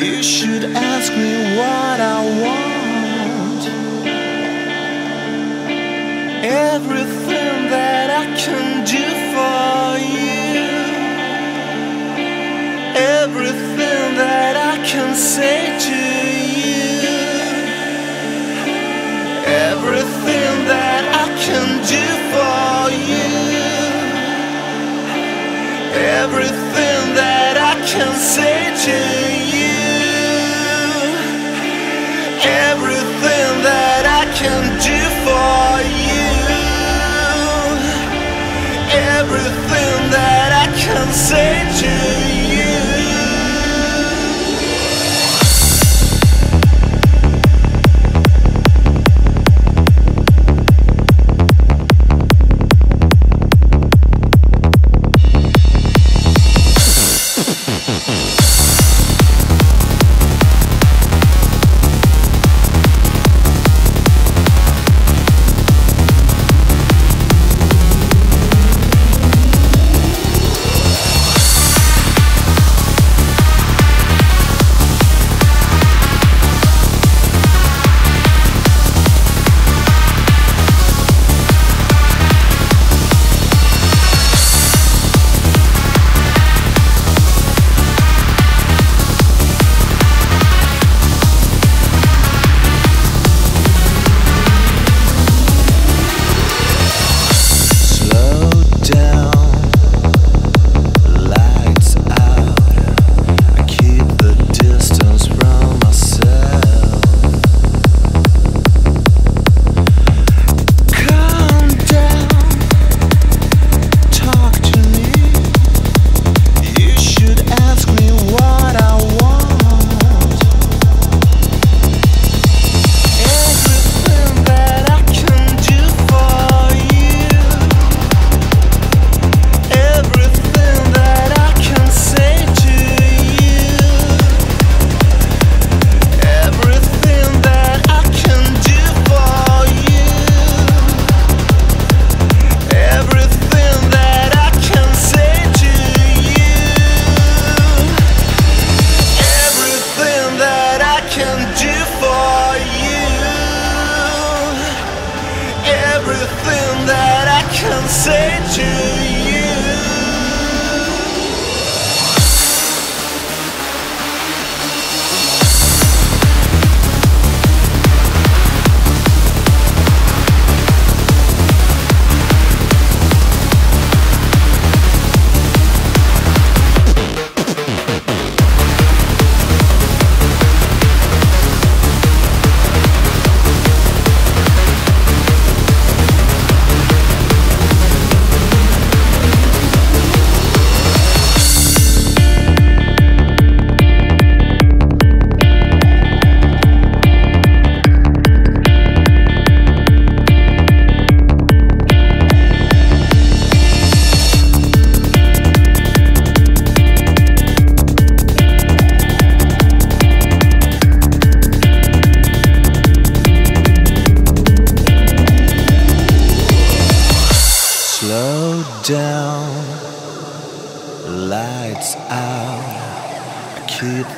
You should ask me what I want. Everything that I can do for you. Everything that I can say to you. Everything that I can do for you. Everything that I can say to you.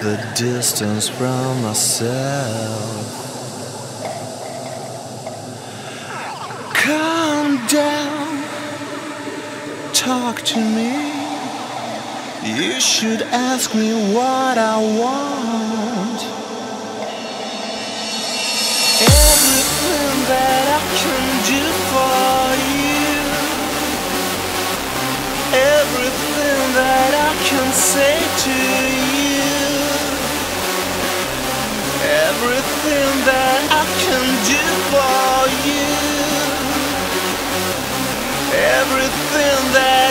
The distance from myself. Calm down, talk to me. You should ask me what I want. Everything that I can do for you. Everything that I can say to you. Everything that I can do for you. Everything that